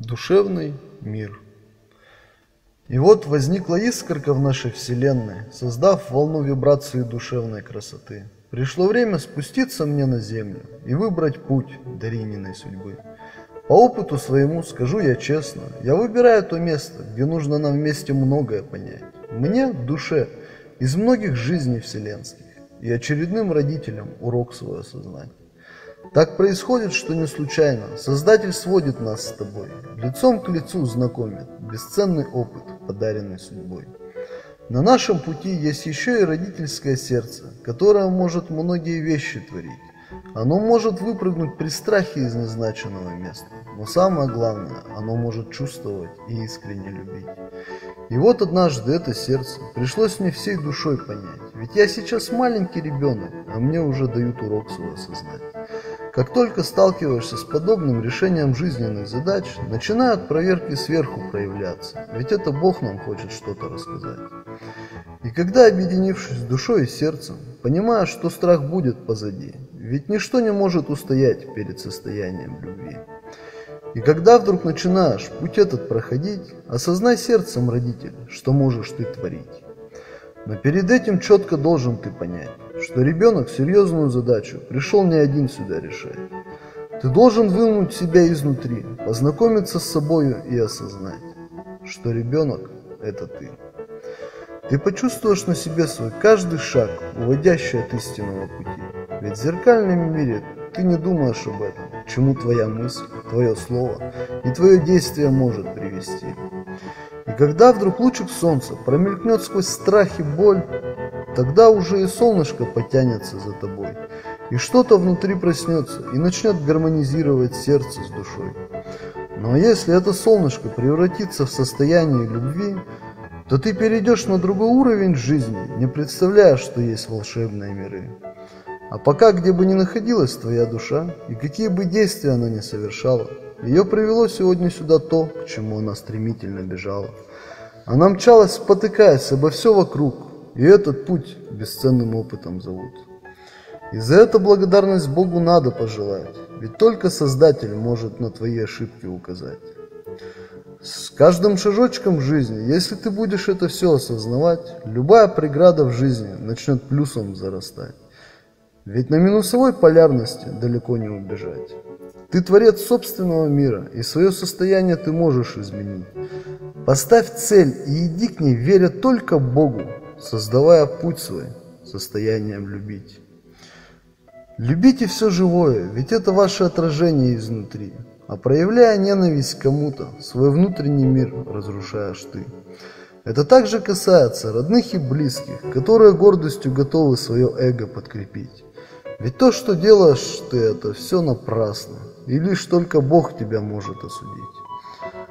Душевный мир. И вот возникла искорка в нашей Вселенной, создав волну вибрации душевной красоты. Пришло время спуститься мне на землю и выбрать путь Дарининой судьбы. По опыту своему скажу я честно, я выбираю то место, где нужно нам вместе многое понять. Мне, душе, из многих жизней вселенских и очередным родителям урок свой осознать. Так происходит, что не случайно. Создатель сводит нас с тобой, лицом к лицу знакомит, бесценный опыт, подаренный судьбой. На нашем пути есть еще и родительское сердце, которое может многие вещи творить. Оно может выпрыгнуть при страхе из назначенного места, но самое главное, оно может чувствовать и искренне любить. И вот однажды это сердце пришлось мне всей душой понять, ведь я сейчас маленький ребенок, а мне уже дают урок свой осознать. Как только сталкиваешься с подобным решением жизненных задач, начинают проверки сверху проявляться, ведь это Бог нам хочет что-то рассказать. И когда, объединившись душой и сердцем, понимаешь, что страх будет позади, ведь ничто не может устоять перед состоянием любви. И когда вдруг начинаешь путь этот проходить, осознай сердцем, родитель, что можешь ты творить. Но перед этим четко должен ты понять, что ребенок серьезную задачу пришел не один сюда решать. Ты должен вынуть себя изнутри, познакомиться с собою и осознать, что ребенок – это ты. Ты почувствуешь на себе свой каждый шаг, уводящий от истинного пути. Ведь в зеркальном мире ты не думаешь об этом, к чему твоя мысль, твое слово и твое действие может привести. И когда вдруг лучик солнца промелькнет сквозь страх и боль, тогда уже и солнышко потянется за тобой, и что-то внутри проснется и начнет гармонизировать сердце с душой. Но если это солнышко превратится в состояние любви, то ты перейдешь на другой уровень жизни, не представляя, что есть волшебные миры. А пока, где бы ни находилась твоя душа, и какие бы действия она ни совершала, ее привело сегодня сюда то, к чему она стремительно бежала. Она мчалась, спотыкаясь обо все вокруг, и этот путь бесценным опытом зовут. И за это благодарность Богу надо пожелать, ведь только Создатель может на твои ошибки указать. С каждым шажочком в жизни, если ты будешь это все осознавать, любая преграда в жизни начнет плюсом зарастать. Ведь на минусовой полярности далеко не убежать. Ты творец собственного мира, и свое состояние ты можешь изменить. Поставь цель и иди к ней, веря только Богу, создавая путь свой состоянием любить. Любите все живое, ведь это ваше отражение изнутри. А проявляя ненависть кому-то, свой внутренний мир разрушаешь ты. Это также касается родных и близких, которые гордостью готовы свое эго подкрепить. Ведь то, что делаешь ты, это все напрасно и лишь только Бог тебя может осудить.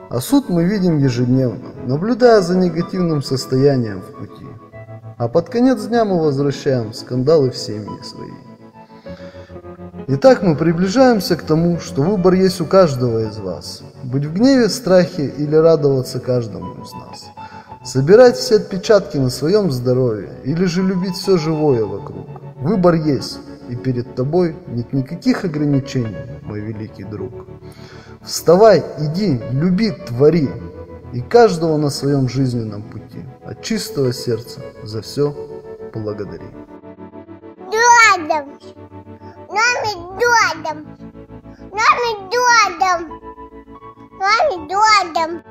А суд мы видим ежедневно, наблюдая за негативным состоянием в пути. А под конец дня мы возвращаем скандалы в семьи свои. Итак, мы приближаемся к тому, что выбор есть у каждого из вас. Быть в гневе, страхе или радоваться каждому из нас. Собирать все отпечатки на своем здоровье или же любить все живое вокруг. Выбор есть, и перед тобой нет никаких ограничений, мой великий друг. Вставай, иди, люби, твори, и каждого на своем жизненном пути. От чистого сердца за все благодари. Додом! Нами додом! Нами додом! Нами додом!